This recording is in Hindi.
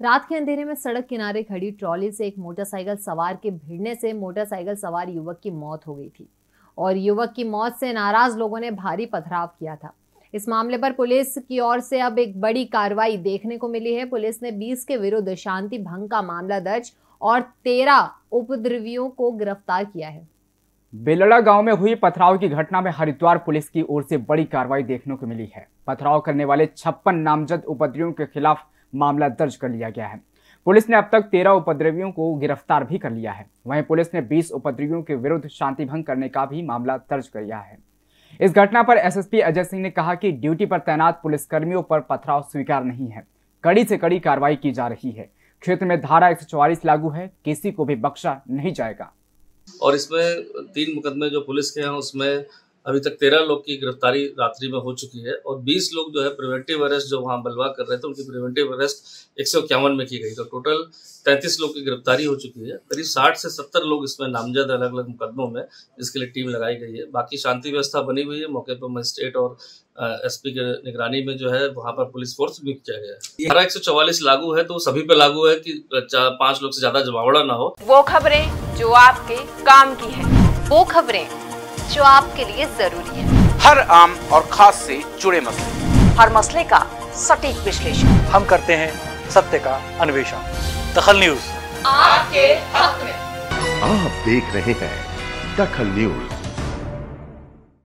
रात के अंधेरे में सड़क किनारे खड़ी ट्रॉली से एक मोटरसाइकिल सवार के भिड़ने से मोटरसाइकिल सवार युवक की मौत हो गई थी और युवक की मौत से नाराज़ लोगों ने भारी पथराव किया था। इस मामले पर पुलिस की ओर से अब एक बड़ी कार्रवाई देखने को मिली है। पुलिस ने 20 के विरुद्ध शांति भंग का मामला दर्ज और 13 उपद्रवियों को गिरफ़्तार किया है। बेलड़ा गाँव में हुई पथराव की घटना में हरिद्वार पुलिस की ओर से बड़ी कार्रवाई देखने को मिली है। पथराव करने वाले छप्पन नामजद उपद्रवियों के खिलाफ मामला दर्ज कर लिया गया है। पुलिस ने अब तक तेरह उपद्रवियों को गिरफ़्तार भी कर लिया है। वहीं पुलिस ने बीस उपद्रवियों के विरुद्ध शांति भंग करने का भी मामला दर्ज कर लिया है। इस घटना पर एसएसपी अजय सिंह ने कहा कि ड्यूटी पर तैनात पुलिसकर्मियों पर पथराव स्वीकार नहीं है। कड़ी से कड़ी कार्रवाई की जा रही है। क्षेत्र में धारा एक सौ चौवालीस लागू है। किसी को भी बख्शा नहीं जाएगा। और इसमें तीन मुकदमे जो पुलिस के हैं, उसमें अभी तक तेरह लोग की गिरफ्तारी रात्रि में हो चुकी है और बीस लोग जो है प्रिवेंटिव अरेस्ट जो वहाँ बलवा कर रहे थे, उनकी प्रिवेंटिव अरेस्ट एक सौ इक्यावन में की गई तो टोटल तैंतीस लोग की गिरफ्तारी हो चुकी है। करीब साठ से सत्तर लोग इसमें नामजद अलग अलग मुकदमों में इसके लिए टीम लगाई गई है। बाकी शांति व्यवस्था बनी हुई है। मौके पर मजिस्ट्रेट और एसपी के निगरानी में जो है वहाँ पर पुलिस फोर्स नियुक्त किया गया है। धारा एक सौ चौवालीस लागू है तो सभी पे लागू है कि पाँच लोग से ज़्यादा जमावड़ा ना हो। वो खबरें जो आपके काम की है। वो खबरें जो आपके लिए ज़रूरी है। हर आम और खास से जुड़े मसले। हर मसले का सटीक विश्लेषण। हम करते हैं सत्य का अन्वेषण। दखल न्यूज़। आपके हक में। आप देख रहे हैं दखल न्यूज़।